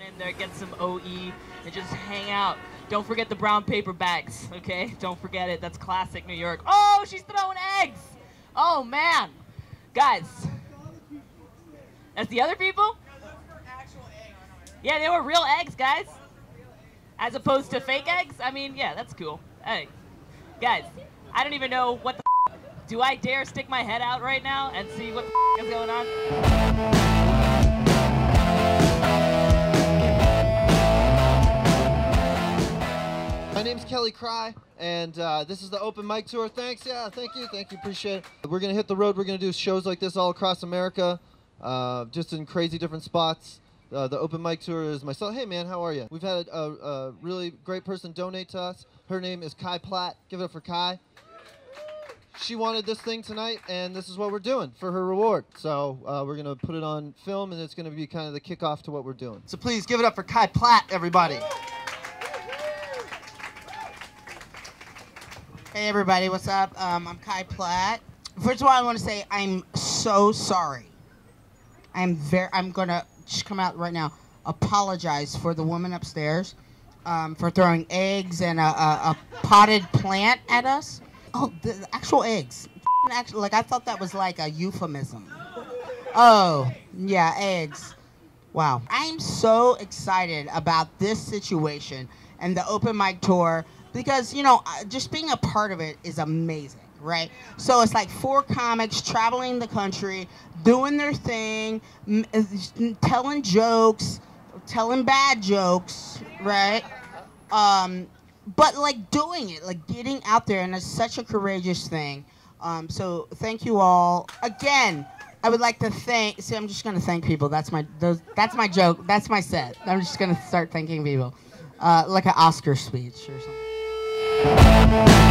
in there, get some OE, and just hang out. Don't forget the brown paper bags, okay? Don't forget it. That's classic New York. Oh, she's throwing eggs. Oh man, guys. That's the other people. Yeah, they were real eggs, guys. As opposed to fake eggs. I mean, yeah, that's cool. Hey, guys, I don't even know what the. Do I dare stick my head out right now and see what the is going on? My name's Kelly Kreye, and uh, this is the open mic tour. Thanks, yeah, thank you, thank you, appreciate it. We're gonna hit the road. We're gonna do shows like this all across America, uh, just in crazy different spots. Uh, the open mic tour is myself. Hey man, how are you? We've had a, a, really great person donate to us. Her name is Ky Platt. Give it up for Ky. She wanted this thing tonight, and this is what we're doing for her reward. So uh, we're gonna put it on film, and it's gonna be kind of the kickoff to what we're doing. So please give it up for Ky Platt, everybody. Hey everybody, what's up? Um, I'm Ky Platt. First of all, I want to say I'm so sorry. I'm very. I'm gonna just come out right now. Apologize for the woman upstairs um, for throwing eggs and a, a, a potted plant at us. Oh, the actual eggs. Actually, like I thought that was like a euphemism. Oh, yeah, eggs. Wow. I'm so excited about this situation and the open mic tour because, you know, just being a part of it is amazing, right? So it's like four comics traveling the country, doing their thing, telling jokes, telling bad jokes, right? Um, but like doing it, like getting out there, and it's such a courageous thing. Um, so thank you all again. I would like to thank. See, I'm just gonna thank people. That's my. Those, that's my joke. That's my set. I'm just gonna start thanking people, uh, like an Oscar speech or something. Thank you.